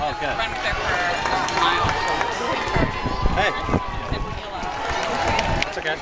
Oh, good. Run with it for a mile. Hey. It's okay.